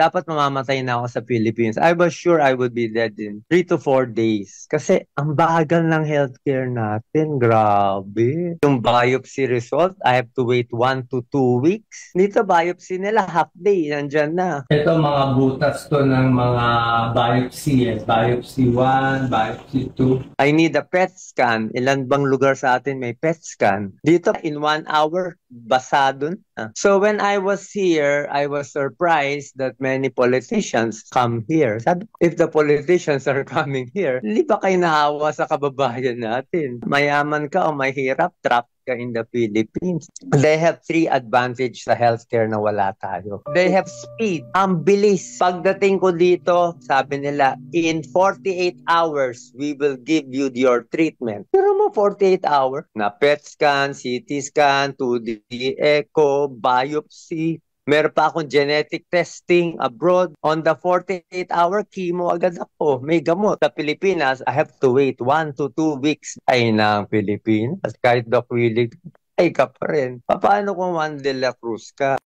dapat mamamatay na ako sa Philippines. I was sure I would be dead in 3 to 4 days. Kasi ang bagal ng healthcare natin. Grabe. Yung biopsy result, I have to wait 1 to 2 weeks. Dito biopsy nila, half day, nandyan na. Ito mga butas to ng mga biopsy. Eh. Biopsy 1, biopsy 2. I need a PET scan. Ilan bang lugar sa atin may PET scan? Dito, in one hour, basado na. So when I was here, I was surprised that many politicians come here. Sabi, if the politicians are coming here, hindi ba kayo nahawa sa kababayan natin? Mayaman ka o mahirap, trap ka in the Philippines. They have three advantage sa healthcare na wala tayo. They have speed. Ang bilis. Pagdating ko dito, sabi nila, in 48 hours, we will give you your treatment. Pero mo 48 hours na PET scan, CT scan, 2D echo, biopsy, Meron pa akong genetic testing abroad. On the 48-hour chemo agad ako. May gamot. Sa Pilipinas, I have to wait 1 to 2 weeks. Ay na Pilipinas. Kahit Doc Willie, ay ka pa rin. Paano kung Mandela Cruz ka?